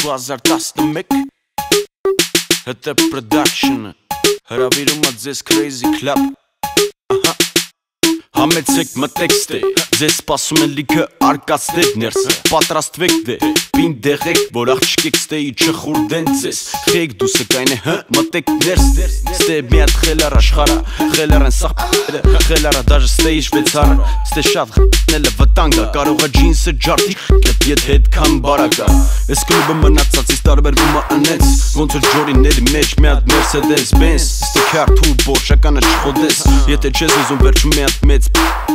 2011 Հետը production-ը Հրավիրում է ձեզ crazy club Ահա Համեցեք մտեքստե Ձեզ սպասում են լիքը արկածներ ներս Պատրաստվեք դե Պին դեղեք որ աղջկեք ստեի չխուրդեն ձեզ Խեյք դու սկայն է հը մտեք ներս Ստե մի հատ խելար աշխարը Խելար են սաղ պերը Խելարը դաժը ստեի շվեցարը Ստե շատ խնելը վտանգա Կարող է ջինսը ջարդի Ետ հետ կան բարակա Ես կլուբը մնացածից տարբերվում է ընեց Ոնց որ ջորիների մեջ մի հատ Mercedes Benz Ստե քարտ ու բորշականը չխոդես Եթե չես ուզում վերջում մի հատ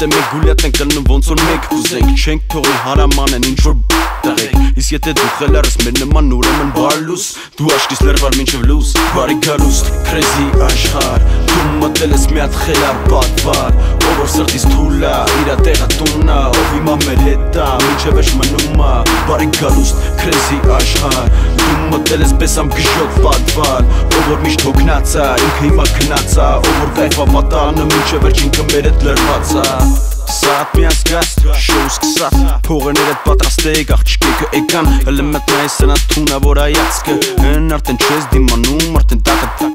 մեծ Ստե մեկ գուլյատ են կլնում ոնց որ մեկ ուզենք Չենք թողնի հարամանեն ինչ որ տղեկ Իսկ եթե դու խելարս մեր նման ուրեմն բարլուս Դու աշկիս լրվար մինչև լուս Բարի գալուստ, crazy աշխար Դու մտել ես մի հատ խելար պատվար Ով որ սրտից թուլա, իրա տեղը տունա Ով հիմա մեր հետ ա, մինչև էշ մնում ա Բարի գալուստ, crazy աշխար Դու մտել ես պես ամ գժոտ պատվար Ով որ միշտ հոգնած ա, ինքը հիմա քնած ա Ով որ կայֆա պատանը, մինչև վերջինքը մեր հետ լրված ա Սատ մի ասգաստ, շոու սկսած Փողերները պատրաստեիք, աղջկեքը էկան Հլը մտնայի սնատ թունա, որ այացկը Հն արդեն չես դիմանում, արդեն տակը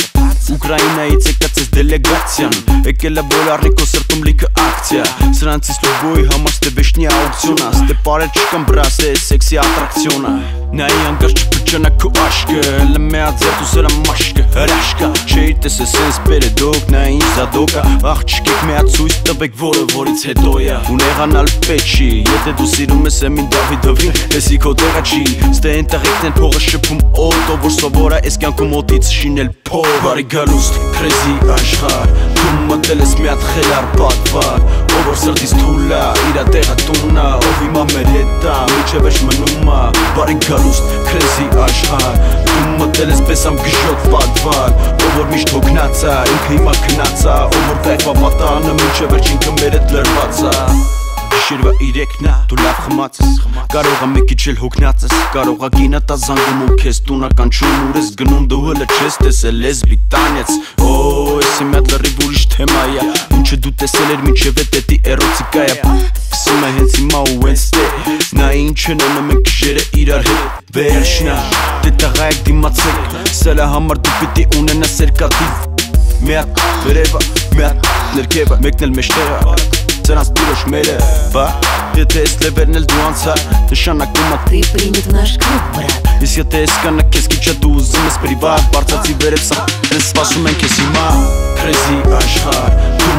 Ուկրաինայից եկած դելեգացիան Եկել է որ առնի սրտում լիքը ակցիա. Սրանցից լուբոյի համար ստե վեշնի աուկցիոնա. Ստե պարել չկան բրասե, սեքսի ատրակցիոնա Նայի անգար չպչանա քո աշկը Լմեածետ ու սրա մաշկը հրաշկա Չէի տեսը սենս բերը դոք, նա ինչ զադոկա Աղջկեք մեացույց տվեք որը որից հետո է Ունեղանալ պետ չի, եթե դու սիրում ես εμին Դավիդովին Տեսի քո տեղը չի, ստե են տղեկն են փողը շփում օտո Որ սովորա ես կյանքում օտից շինել փող Բարի գալուստ, crazy աշխար Դու մտել ես մի հատ խելար պատվար Ով որ սրտից թուլա, իրա տեղը տունա Ով հիմա մեր հետ ա, միջև էշ մնում ա Բարի գալուստ, crazy աշխար Դու մտել ես պես ամ գժոտ պատվար Ով որ միշտ հոգնած ա, ինքը հիմա քնած ա Ով որ կայֆա պատանը, միջև վերջինքը մեր հետ լրված ա Գիշերվա իրեքնա, դու լավ խմած ես Կարող է մի քիչ էլ հոգնած ես Կարող է գինա տա զանգում ու քեզ տունական չուն ուր ես գնում դու հələ չես տեսել լեսբի տանեց Օ, եսի մի հատ լրիվ ուրիշ թեմա է Ինչը դու տեսել էր մինչև է տետի էրոտիկա է Սկսում է հենց հիմա ու հենց տե Նա ինչ են անում են գիշերը իրար հետ Վերջնա, դե տղա եք դիմացեք Սելա համար դու պիտի ունենաս երկատիվ Մի հատ վերևա, մի հատ ներքևա, մեկն էլ մեջտեղա Սրանց տիրոշ մերը, բա Եթե ես լևերն էլ դու անցար Նշանակում ա Ты принят в наш клуб, брат Իսկ եթե ես կանա քեզ քիչ դու ուզում ես պրիվատ Բարձացի վերև սա Ես սպասում ենք ես հիմա Crazy աշխար Դու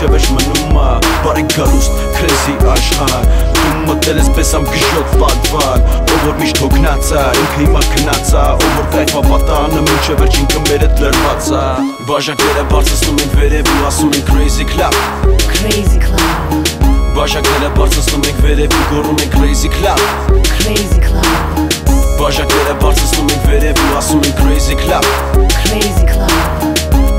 էշ մնում ա Բարի գալուստ Crazy աշխար Դու մտել ես պես ամ գժոտ պատվար Ով որ միշտ հոգնած ա Ինքը հիմա քնած ա Ով որ կայֆա պատանը Միջև վերջին կմեր հետ լրված ա Բաժակները բարձրացնում են վերև ու ասում են crazy club Crazy club. Բաժակները բարձրացնում ենք վերև ու գոռում են crazy club Crazy club. Բաժակները բարձրացնում ենք վերև ու ասում են crazy club Crazy club.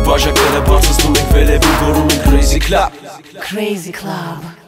Բաժակները բարձրացնում ենք վերև ու գոռում են crazy club. Crazy club